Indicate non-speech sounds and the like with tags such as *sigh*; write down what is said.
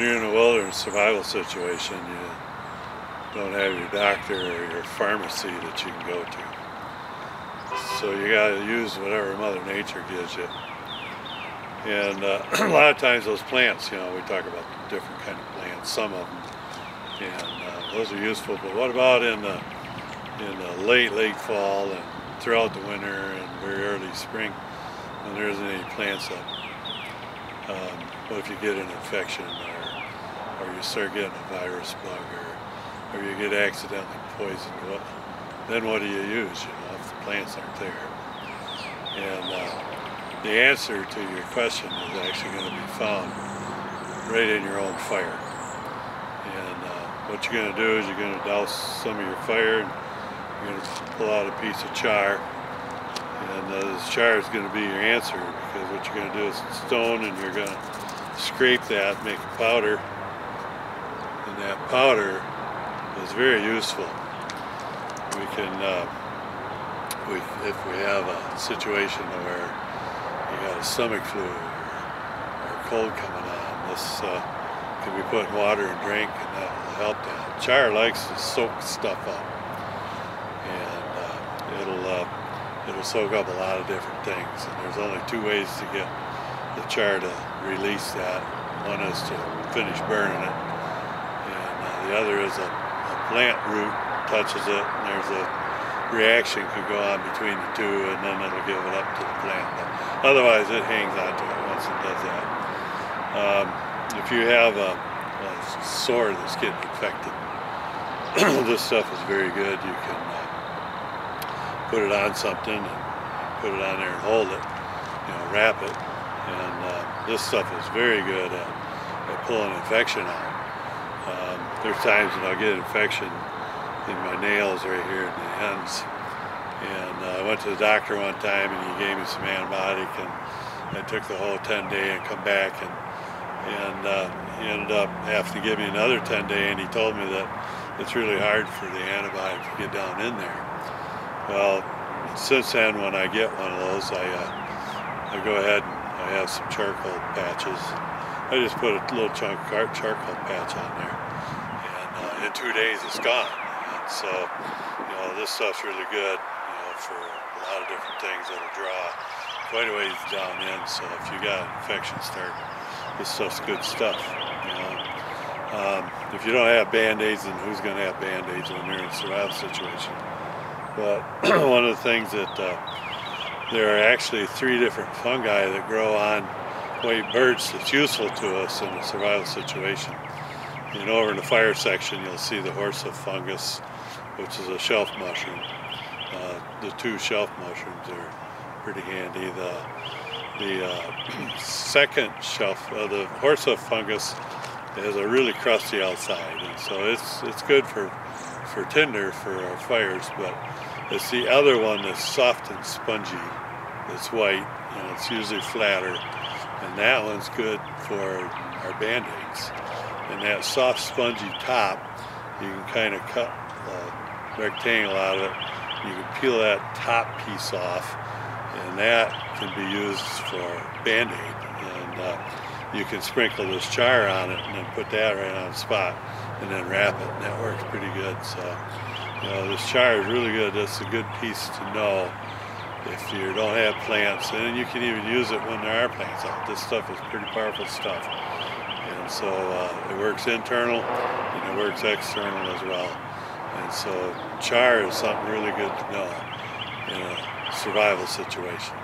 you're in a wilderness survival situation, you don't have your doctor or your pharmacy that you can go to. So you got to use whatever Mother Nature gives you. And uh, *clears throat* a lot of times those plants, you know, we talk about different kind of plants, some of them, and uh, those are useful. But what about in the in the late late fall and throughout the winter and very early spring when there isn't any plants up? Um, what if you get an infection or or you start getting a virus bug or or you get accidentally poisoned? What then? What do you use? You know, if the plants aren't there, and uh, the answer to your question is actually going to be found right in your own fire. And uh, what you're going to do is you're going to douse some of your fire and you're going to pull out a piece of char. And uh, this char is going to be your answer because what you're going to do is stone and you're going to scrape that, make a powder. That powder is very useful. We can, uh, we, if we have a situation where you got a stomach flu or, or cold coming on, this uh, can be put in water and drink and that will help that. Char likes to soak stuff up and uh, it'll uh, it'll soak up a lot of different things and there's only two ways to get the char to release that. One is to finish burning it the other is a, a plant root touches it and there's a reaction could go on between the two and then it'll give it up to the plant. But otherwise it hangs on to it once it does that. Um, if you have a, a, sore that's getting infected, *clears throat* this stuff is very good. You can uh, put it on something and put it on there and hold it, you know, wrap it. And uh, this stuff is very good at, at pulling infection out. Um, there's times when I'll get infection in my nails right here in the ends. And uh, I went to the doctor one time and he gave me some antibiotic and I took the whole 10 day and come back and and uh, he ended up having to give me another 10 day and he told me that it's really hard for the antibiotic to get down in there. Well, since then when I get one of those I, uh, I go ahead and I have some charcoal patches. I just put a little chunk of charcoal patch on there and uh, in two days it's gone. So, you know, this stuff's really good, you know, for a lot of different things that'll draw quite a ways down in. So if you got an infection start, this stuff's good stuff, you know. Um, if you don't have band-aids, then who's going to have band-aids when you're in a survival situation? But *clears throat* one of the things that uh, there are actually three different fungi that grow on white birch that's useful to us in a survival situation. And over in the fire section, you'll see the horsehoof fungus, which is a shelf mushroom. Uh, the two shelf mushrooms are pretty handy. The the uh, *clears throat* second shelf, uh, the horsehoof fungus, has a really crusty outside, and so it's it's good for for tinder for our fires. But it's the other one that's soft and spongy, that's white, and it's usually flatter, and that one's good for our band-aids. And that soft, spongy top, you can kind of cut a rectangle out of it. You can peel that top piece off and that can be used for Band-Aid. And uh, you can sprinkle this char on it and then put that right on the spot and then wrap it and that works pretty good. So, you know, this char is really good. That's a good piece to know if you don't have plants. And you can even use it when there are plants out. This stuff is pretty powerful stuff. And so uh, it works internal and it works external as well. And so char is something really good to know in a survival situation.